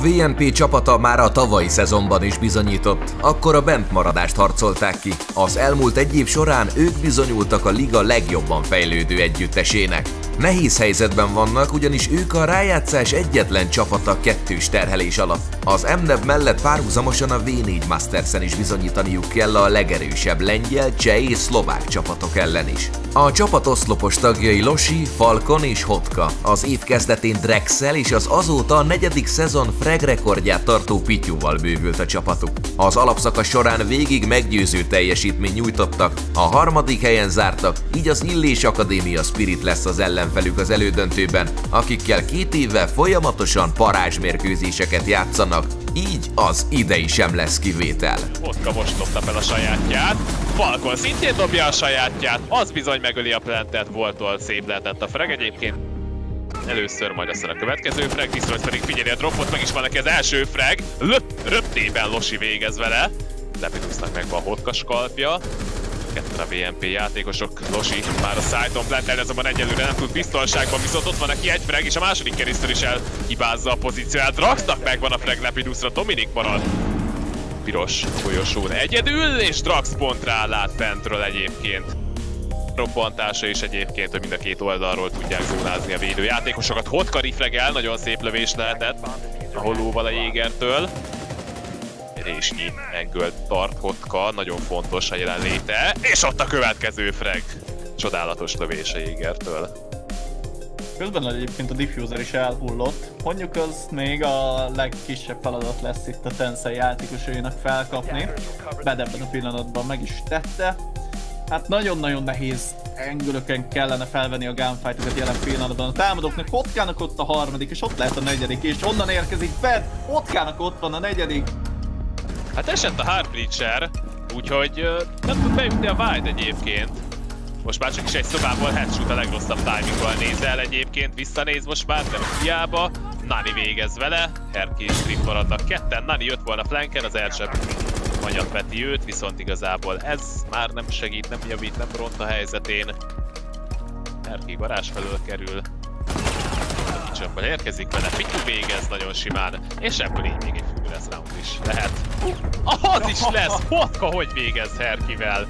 VNP csapata már a tavalyi szezonban is bizonyított, akkor a bentmaradást harcolták ki. Az elmúlt egy év során ők bizonyultak a liga legjobban fejlődő együttesének. Nehéz helyzetben vannak, ugyanis ők a rájátszás egyetlen csapata kettős terhelés alatt. Az MNEB mellett párhuzamosan a V4 Mastersen is bizonyítaniuk kell a legerősebb lengyel, cseh és szlovák csapatok ellen is. A csapat oszlopos tagjai Losi, Falcon és Hotka, az év kezdetén Drexel és az azóta a negyedik szezon frag rekordját tartó Pityúval bővült a csapatuk. Az alapszakasz során végig meggyőző teljesítmény nyújtottak, a harmadik helyen zártak, így az Illés Akadémia Spirit lesz az ellenfelük az elődöntőben, akikkel két éve folyamatosan parázsmérkőzéseket játszanak, így az idei sem lesz kivétel. Otka most dobta fel a sajátját, Falcon szintén dobja a sajátját, az bizony megöli a plantet, voltól szép lehetett a frag egyébként. Először majd aztán a következő frag, viszont pedig figyeli a dropot, meg is van neki az első frag, röptében Losi végez vele. Lepidusnak meg van a hotka skalpja, ketten a VMP játékosok, Losi már a szájton plantel, azonban egyelőre nem tud biztonságban, viszont ott van neki egy frag, és a második kerisztől is elhibázza a pozícióját. Draxnak megvan a frag Lepidusra, Dominik marad piros folyosón egyedül, és Drax pont rálát fentről egyébként. Robbantása is egyébként, hogy mind a két oldalról tudják zónázni a védőjátékosokat. Hotka rifregel, nagyon szép lövés lehetett a holóval a Jégertől. Résnyi engölt tart nagyon fontos a jelenléte, és ott a következő frag. Csodálatos lövés a Jégertől. Közben egyébként a diffuser is elhullott. Mondjuk az még a legkisebb feladat lesz itt a Tensei játékosainak felkapni. Bed ebben a pillanatban meg is tette. Hát nagyon-nagyon nehéz engülöken kellene felvenni a gunfightokat jelen pillanatban. A támadóknak Hotkának ott a harmadik, és ott lehet a negyedik, és onnan érkezik Bed, Hotkának ott van a negyedik. Hát esett a Heartbreacher, úgyhogy uh, nem tud bejutni a Wild egyébként. Most már csak is egy szobából headshot a legrosszabb timinggal néz el egyébként, visszanéz most már, de hiába. Nani végez vele, Herki és Grip maradnak ketten, Nani jött volna flanken, az első anyat veti őt, viszont igazából ez már nem segít, nem javít, nem ront a helyzetén. Herki garázs felől kerül. Kicsokkal érkezik vele, Piku végez nagyon simán, és ebből így még egy full round is lehet. Uh, az is lesz! Hotka hogy végez Herkivel?